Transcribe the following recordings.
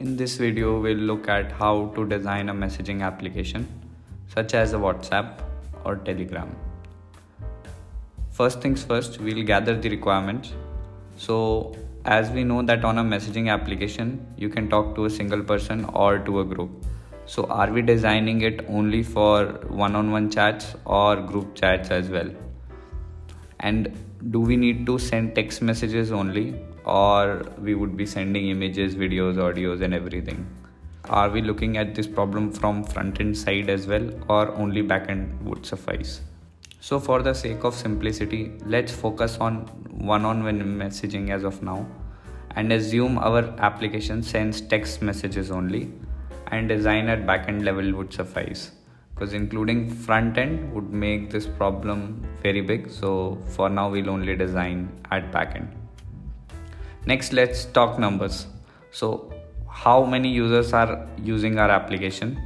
In this video, we'll look at how to design a messaging application such as a WhatsApp or Telegram. First things first, we'll gather the requirements. So, as we know that on a messaging application, you can talk to a single person or to a group. So, are we designing it only for one on one chats or group chats as well? And do we need to send text messages only or we would be sending images videos audios and everything. Are we looking at this problem from front end side as well or only back end would suffice? So for the sake of simplicity let's focus on one on one messaging as of now and assume our application sends text messages only and design at backend level would suffice. Because including front end would make this problem very big. So for now we'll only design at backend next let's talk numbers. So how many users are using our application?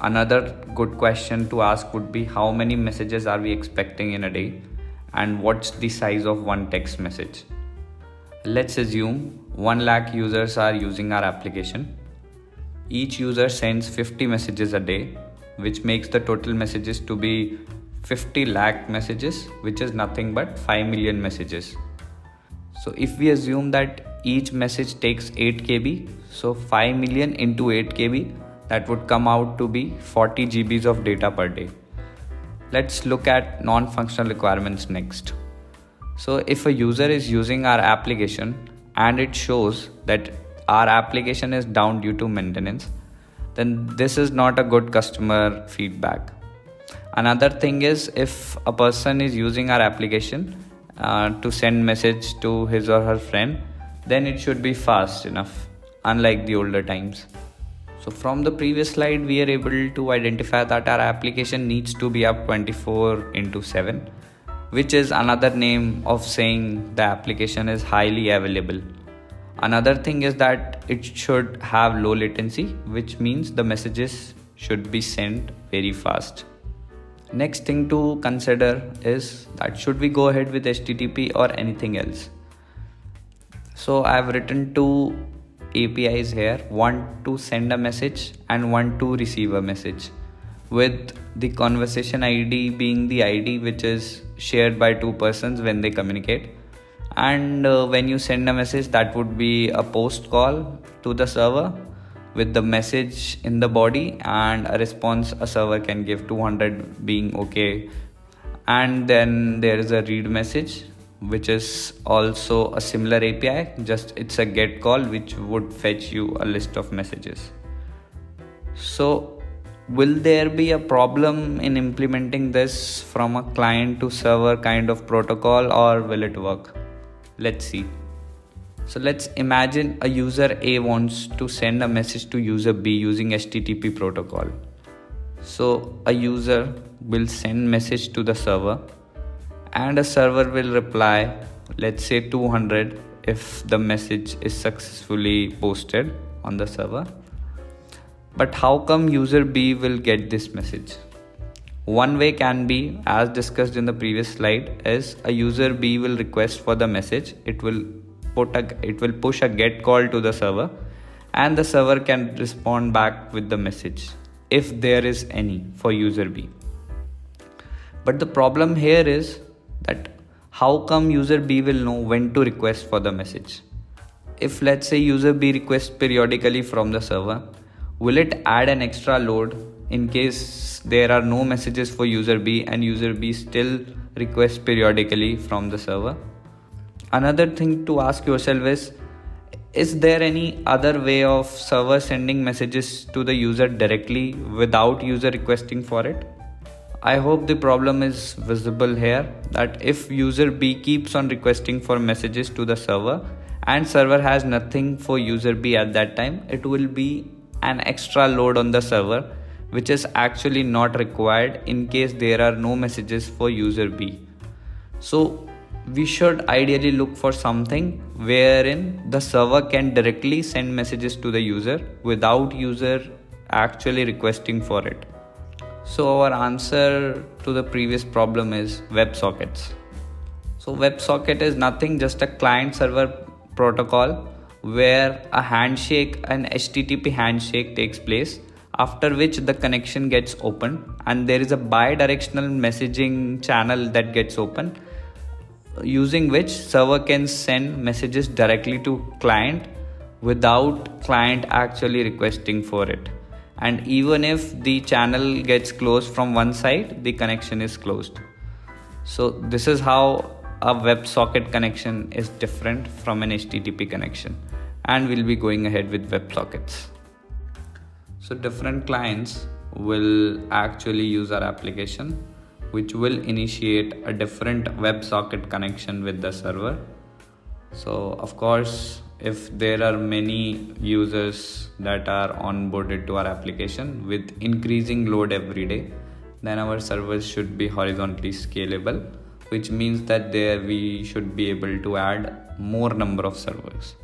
Another good question to ask would be how many messages are we expecting in a day? And what's the size of one text message? Let's assume 1 lakh users are using our application. Each user sends 50 messages a day which makes the total messages to be 50 lakh messages which is nothing but 5 million messages so if we assume that each message takes 8 kb so 5 million into 8 kb that would come out to be 40 gbs of data per day. Let's look at non-functional requirements next. So if a user is using our application and it shows that our application is down due to maintenance then this is not a good customer feedback. Another thing is if a person is using our application uh, to send message to his or her friend then it should be fast enough unlike the older times. So from the previous slide we are able to identify that our application needs to be up 24 into 7 which is another name of saying the application is highly available. Another thing is that it should have low latency which means the messages should be sent very fast Next thing to consider is that should we go ahead with HTTP or anything else. So I've written two APIs here, one to send a message and one to receive a message. With the conversation ID being the ID which is shared by two persons when they communicate. And uh, when you send a message that would be a post call to the server with the message in the body and a response a server can give 200 being okay. And then there is a read message which is also a similar API just it's a get call which would fetch you a list of messages. So will there be a problem in implementing this from a client to server kind of protocol or will it work? Let's see so let's imagine a user A wants to send a message to user B using HTTP protocol. So a user will send message to the server and a server will reply let's say 200 if the message is successfully posted on the server. But how come user B will get this message? One way can be as discussed in the previous slide is a user B will request for the message. It will put a it will push a get call to the server and the server can respond back with the message if there is any for user B. But the problem here is that how come user B will know when to request for the message? If let's say user B requests periodically from the server, will it add an extra load in case there are no messages for user B and user B still requests periodically from the server? Another thing to ask yourself is is there any other way of server sending messages to the user directly without user requesting for it? I hope the problem is visible here that if user b keeps on requesting for messages to the server and server has nothing for user b at that time it will be an extra load on the server which is actually not required in case there are no messages for user b. So we should ideally look for something wherein the server can directly send messages to the user without user actually requesting for it. So our answer to the previous problem is WebSockets. So WebSocket is nothing just a client server protocol where a handshake, an HTTP handshake takes place, after which the connection gets opened and there is a bi-directional messaging channel that gets open using which server can send messages directly to client without client actually requesting for it. And even if the channel gets closed from one side the connection is closed. So this is how a WebSocket connection is different from an HTTP connection. And we'll be going ahead with WebSockets. So different clients will actually use our application which will initiate a different WebSocket connection with the server. So of course if there are many users that are onboarded to our application with increasing load every day then our servers should be horizontally scalable which means that there we should be able to add more number of servers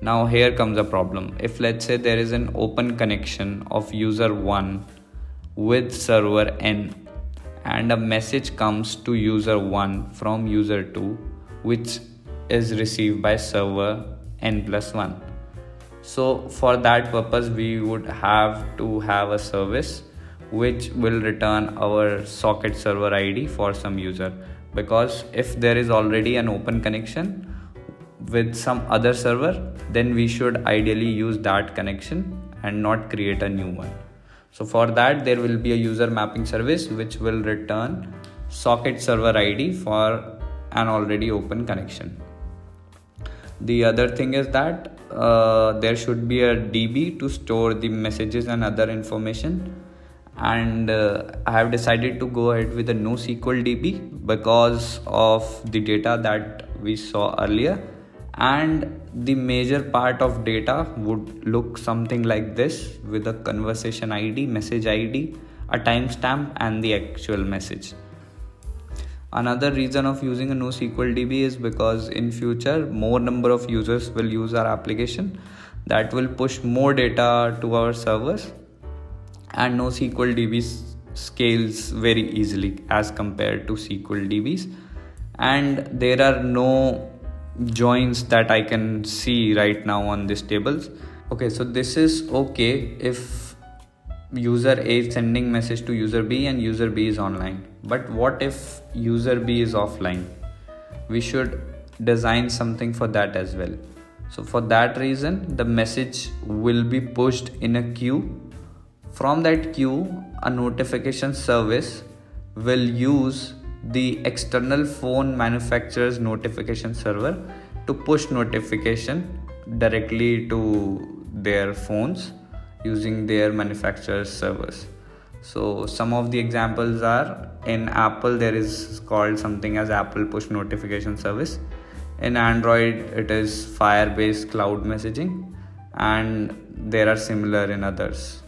now here comes a problem if let's say there is an open connection of user 1 with server n and a message comes to user 1 from user 2 which is received by server n plus 1 so for that purpose we would have to have a service which will return our socket server id for some user. Because if there is already an open connection with some other server then we should ideally use that connection and not create a new one so for that there will be a user mapping service which will return socket server id for an already open connection. The other thing is that uh, there should be a db to store the messages and other information. And uh, I have decided to go ahead with a NoSQL DB because of the data that we saw earlier. And the major part of data would look something like this with a conversation ID, message ID, a timestamp and the actual message. Another reason of using a NoSQL DB is because in future more number of users will use our application that will push more data to our servers and NoSQL DB scales very easily as compared to SQL DBs and there are no joins that I can see right now on these tables. Okay so this is okay if user A is sending message to user B and user B is online. But what if user B is offline? We should design something for that as well. So for that reason the message will be pushed in a queue. From that queue, a notification service will use the external phone manufacturer's notification server to push notification directly to their phones using their manufacturer's servers. So some of the examples are in Apple there is called something as Apple push notification service. In Android it is Firebase cloud messaging and there are similar in others.